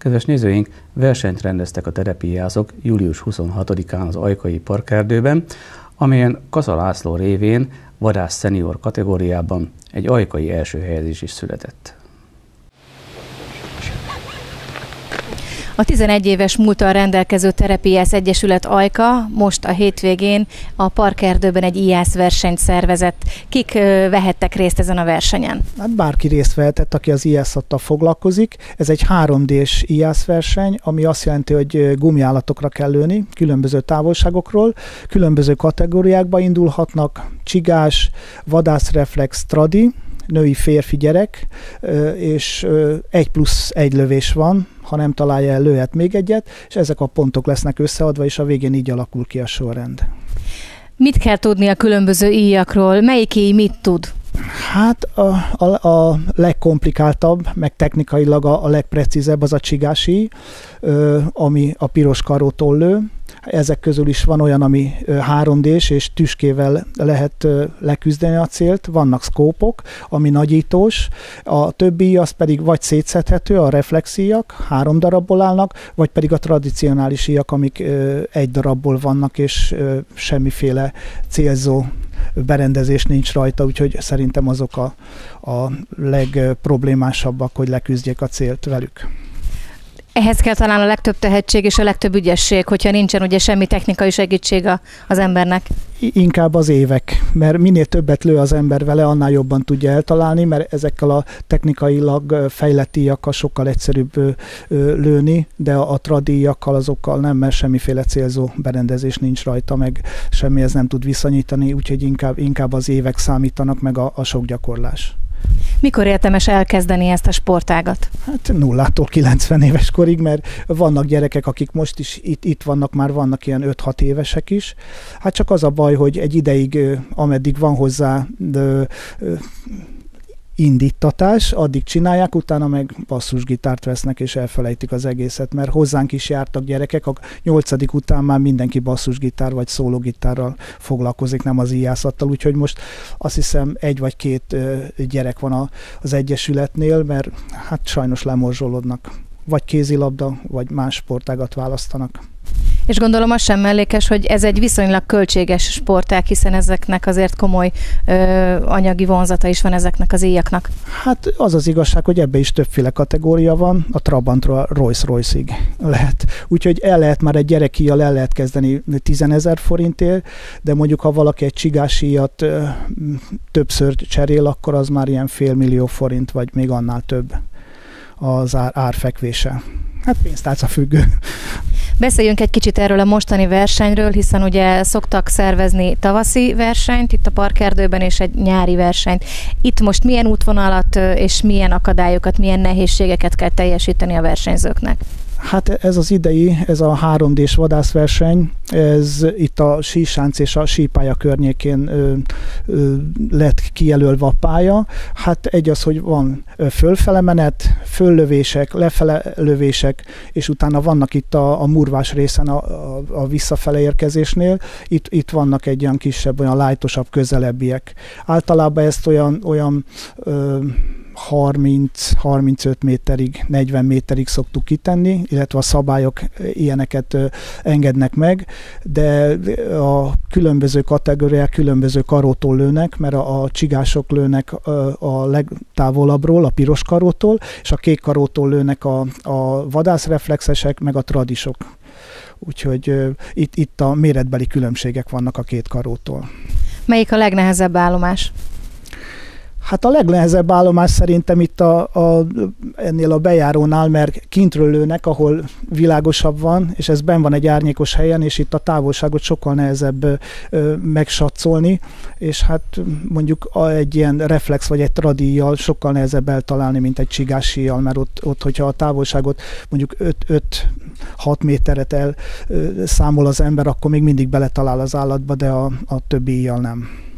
Kedves nézőink, versenyt rendeztek a terepiászok július 26-án az Ajkai Parkerdőben, amelyen Kasa László révén vadász szenior kategóriában egy ajkai első helyezés is született. A 11 éves múltal rendelkező Terepiász Egyesület Ajka most a hétvégén a Parkerdőben egy IASZ versenyt szervezett. Kik vehettek részt ezen a versenyen? Hát bárki részt vehetett, aki az IASZ foglalkozik. Ez egy 3D-s IASZ verseny, ami azt jelenti, hogy gumiállatokra kell lőni, különböző távolságokról, különböző kategóriákba indulhatnak, csigás, vadászreflex, tradi, női férfi gyerek, és egy plusz egy lövés van, ha nem találja el, lőhet még egyet, és ezek a pontok lesznek összeadva, és a végén így alakul ki a sorrend. Mit kell tudni a különböző íjakról? Melyik íj mit tud? Hát a, a, a legkomplikáltabb, meg technikailag a, a legprecízebb az a csigási, ami a piros karótól lő, ezek közül is van olyan, ami 3D-s és tüskével lehet leküzdeni a célt, vannak szkópok, ami nagyítós, a többi az pedig vagy szétszedhető, a reflexíjak, három darabból állnak, vagy pedig a tradicionális íjak, amik egy darabból vannak, és semmiféle célzó berendezés nincs rajta, úgyhogy szerintem azok a, a legproblémásabbak, hogy leküzdjék a célt velük. Ehhez kell talán a legtöbb tehetség és a legtöbb ügyesség, hogyha nincsen ugye semmi technikai segítség az embernek. Inkább az évek, mert minél többet lő az ember vele, annál jobban tudja eltalálni, mert ezekkel a technikailag fejlett íjakkal sokkal egyszerűbb lőni, de a, tradijakkal azokkal nem, mert semmiféle célzó berendezés nincs rajta, meg semmihez nem tud viszonyítani, úgyhogy inkább, inkább az évek számítanak, meg a, a sok gyakorlás. Mikor érdemes elkezdeni ezt a sportágat? Hát nullától 90 éves korig, mert vannak gyerekek, akik most is itt, itt vannak, már vannak ilyen 5-6 évesek is. Hát csak az a baj, hogy egy ideig, ameddig van hozzá de, indítatás, addig csinálják, utána meg basszusgitárt vesznek és elfelejtik az egészet, mert hozzánk is jártak gyerekek, a nyolcadik után már mindenki basszusgitár vagy szólógitárral foglalkozik, nem az íjászattal, úgyhogy most azt hiszem egy vagy két gyerek van az Egyesületnél, mert hát sajnos lemorzsolódnak. Vagy kézilabda, vagy más sportágat választanak. És gondolom az sem mellékes, hogy ez egy viszonylag költséges sportág, hiszen ezeknek azért komoly ö, anyagi vonzata is van ezeknek az íjaknak. Hát az az igazság, hogy ebbe is többféle kategória van, a Trabantról Rolls-Royce-ig lehet. Úgyhogy el lehet már egy gyerekíjjal el lehet kezdeni 10 ezer forintért, de mondjuk ha valaki egy csigásíjat többször cserél, akkor az már ilyen fél millió forint, vagy még annál több az ár, árfekvése. Hát pénztárca függő. Beszéljünk egy kicsit erről a mostani versenyről, hiszen ugye szoktak szervezni tavaszi versenyt itt a parkerdőben, és egy nyári versenyt. Itt most milyen útvonalat és milyen akadályokat, milyen nehézségeket kell teljesíteni a versenyzőknek? Hát ez az idei, ez a 3D-s vadászverseny, ez itt a sísánc és a sípálya környékén ö, ö, lett kijelölve a pálya. Hát egy az, hogy van fölfele menet, föllövések, lefele lövések, és utána vannak itt a, a murvás részen a, a, a visszafele érkezésnél, itt, itt vannak egy olyan kisebb, olyan lájtosabb, közelebbiek. Általában ezt olyan, olyan ö, 30-35 méterig, 40 méterig szoktuk kitenni, illetve a szabályok ilyeneket engednek meg, de a különböző kategóriák különböző karótól lőnek, mert a, csigások lőnek a legtávolabbról, a piros karótól, és a kék karótól lőnek a, a vadászreflexesek, meg a tradisok. Úgyhogy itt, itt a méretbeli különbségek vannak a két karótól. Melyik a legnehezebb állomás? Hát a legnehezebb állomás szerintem itt a, a, ennél a bejárónál, mert kintről lőnek, ahol világosabb van, és ez ben van egy árnyékos helyen, és itt a távolságot sokkal nehezebb ö, megsatszolni, és hát mondjuk a, egy ilyen reflex vagy egy tradíjjal sokkal nehezebb eltalálni, mint egy csigássíjjal, mert ott, ott hogyha a távolságot mondjuk 5-6 méteret el ö, számol az ember, akkor még mindig beletalál az állatba, de a, a többi íjjal nem.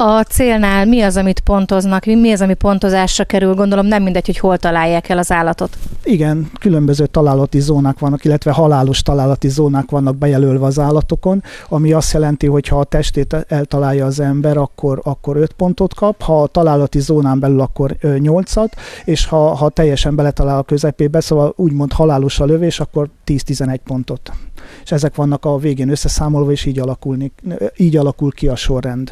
A célnál mi az, amit pontoznak, mi az, ami pontozásra kerül? Gondolom nem mindegy, hogy hol találják el az állatot. Igen, különböző találati zónák vannak, illetve halálos találati zónák vannak bejelölve az állatokon, ami azt jelenti, hogy ha a testét eltalálja az ember, akkor, akkor 5 pontot kap, ha a találati zónán belül, akkor 8-at, és ha, ha teljesen beletalál a közepébe, szóval úgymond halálos a lövés, akkor 10-11 pontot. És ezek vannak a végén összeszámolva, és így, alakulni, így alakul ki a sorrend.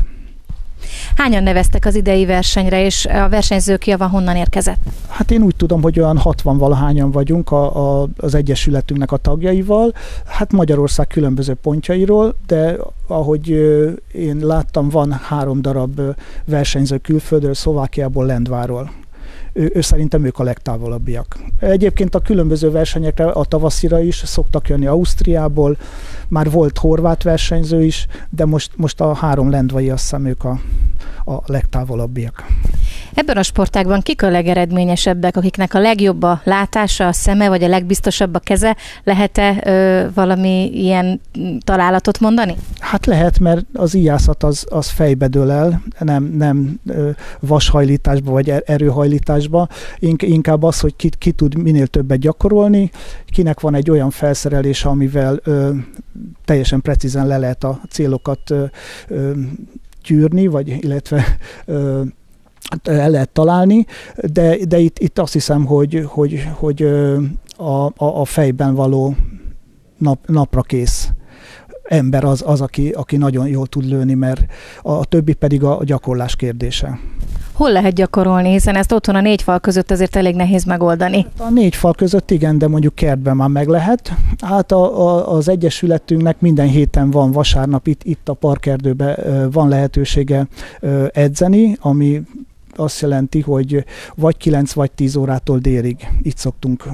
Hányan neveztek az idei versenyre, és a versenyzők java honnan érkezett? Hát én úgy tudom, hogy olyan 60 valahányan vagyunk a, a, az Egyesületünknek a tagjaival, hát Magyarország különböző pontjairól, de ahogy én láttam, van három darab versenyző külföldről, Szlovákiából, Lendváról ő, ő szerintem ők a legtávolabbiak. Egyébként a különböző versenyekre, a tavaszira is szoktak jönni Ausztriából, már volt horvát versenyző is, de most, most a három lendvai azt hiszem ők a, a legtávolabbiak. Ebben a sportágban kik a legeredményesebbek, akiknek a legjobb a látása, a szeme, vagy a legbiztosabb a keze? Lehet-e ö, valami ilyen találatot mondani? Hát lehet, mert az íjászat az, az fejbe dől el, nem, nem ö, vashajlításba vagy er, erőhajlításba, inkább az, hogy ki, ki tud minél többet gyakorolni, kinek van egy olyan felszerelése, amivel ö, teljesen precízen le lehet a célokat ö, ö, gyűrni, vagy illetve ö, el lehet találni, de, de itt, itt azt hiszem, hogy, hogy, hogy a, a, a fejben való nap, napra kész ember az, az aki, aki nagyon jól tud lőni, mert a többi pedig a gyakorlás kérdése. Hol lehet gyakorolni, hiszen ezt otthon a négy fal között azért elég nehéz megoldani? A négy fal között igen, de mondjuk kertben már meg lehet. Hát a, a, az Egyesületünknek minden héten van vasárnap itt, itt a parkerdőben van lehetősége edzeni, ami azt jelenti, hogy vagy 9 vagy 10 órától délig itt szoktunk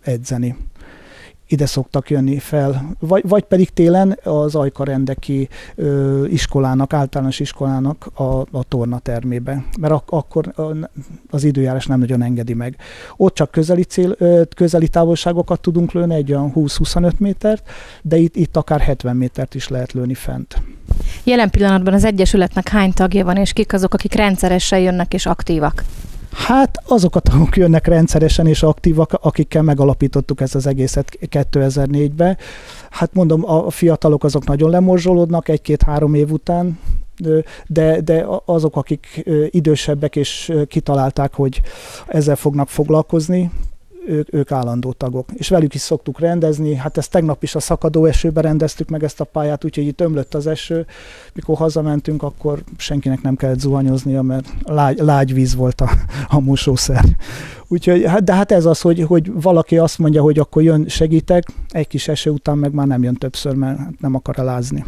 edzeni ide szoktak jönni fel, vagy, vagy pedig télen az Ajkarendeki ö, iskolának, általános iskolának a, a torna termébe, mert ak- akkor az időjárás nem nagyon engedi meg. Ott csak közeli, cél, ö, közeli távolságokat tudunk lőni, egy olyan 20-25 métert, de itt, itt akár 70 métert is lehet lőni fent. Jelen pillanatban az Egyesületnek hány tagja van, és kik azok, akik rendszeresen jönnek és aktívak? Hát azokat, akik jönnek rendszeresen és aktívak, akikkel megalapítottuk ezt az egészet 2004-ben. Hát mondom, a fiatalok azok nagyon lemorzsolódnak egy-két-három év után, de, de azok, akik idősebbek és kitalálták, hogy ezzel fognak foglalkozni, ők, ők állandó tagok. És velük is szoktuk rendezni. Hát ezt tegnap is a szakadó esőben rendeztük meg ezt a pályát, úgyhogy itt ömlött az eső. Mikor hazamentünk, akkor senkinek nem kellett zuhanyoznia, mert lágy, lágy víz volt a, a mosószer. Úgyhogy, hát, de hát ez az, hogy, hogy valaki azt mondja, hogy akkor jön, segítek, egy kis eső után meg már nem jön többször, mert nem akar elázni.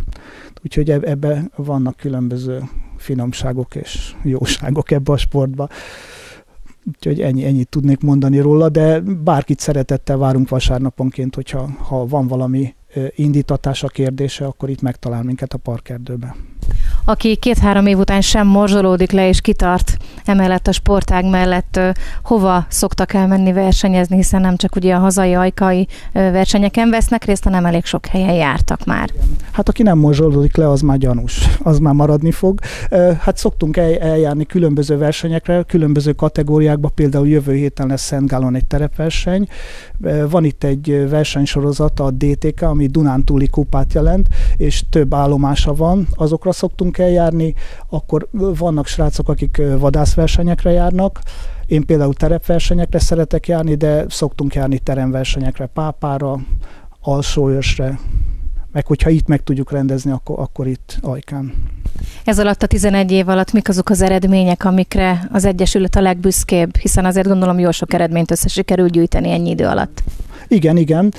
Úgyhogy ebbe vannak különböző finomságok és jóságok ebbe a sportba. Úgyhogy ennyi, ennyit tudnék mondani róla, de bárkit szeretettel várunk vasárnaponként, hogyha ha van valami indítatása kérdése, akkor itt megtalál minket a parkerdőben aki két-három év után sem morzsolódik le és kitart emellett a sportág mellett, hova szoktak elmenni versenyezni, hiszen nem csak ugye a hazai ajkai versenyeken vesznek részt, hanem elég sok helyen jártak már. Hát aki nem morzsolódik le, az már gyanús, az már maradni fog. Hát szoktunk eljárni különböző versenyekre, különböző kategóriákba, például jövő héten lesz Szentgálon egy terepverseny. Van itt egy versenysorozat, a DTK, ami Dunántúli kupát jelent, és több állomása van, azokra szoktunk eljárni, akkor vannak srácok, akik vadászversenyekre járnak, én például terepversenyekre szeretek járni, de szoktunk járni teremversenyekre, pápára, alsóőrsre, meg hogyha itt meg tudjuk rendezni, akkor, akkor itt Ajkán. Ez alatt a 11 év alatt mik azok az eredmények, amikre az Egyesület a legbüszkébb, hiszen azért gondolom jól sok eredményt össze sikerül gyűjteni ennyi idő alatt. Igen, igen.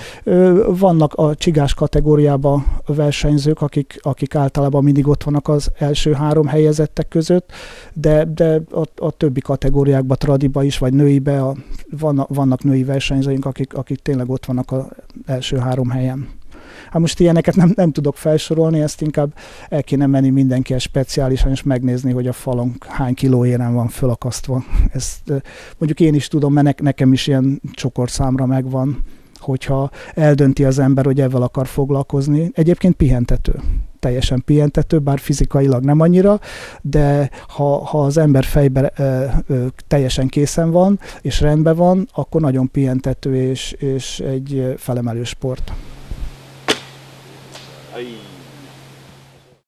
Vannak a csigás kategóriában versenyzők, akik, akik általában mindig ott vannak az első három helyezettek között, de, de a, a többi kategóriákban, tradiba is, vagy nőibe a, vannak, vannak női versenyzőink, akik, akik tényleg ott vannak az első három helyen. Hát most ilyeneket nem, nem tudok felsorolni, ezt inkább el kéne menni mindenki speciálisan, és megnézni, hogy a falon hány kilóérem van fölakasztva. Ezt mondjuk én is tudom, mert nekem is ilyen csokorszámra megvan, hogyha eldönti az ember, hogy ezzel akar foglalkozni. Egyébként pihentető. teljesen pihentető, bár fizikailag nem annyira, de ha, ha az ember fejbe ö, ö, teljesen készen van, és rendben van, akkor nagyon pihentető és, és egy felemelő sport. はい。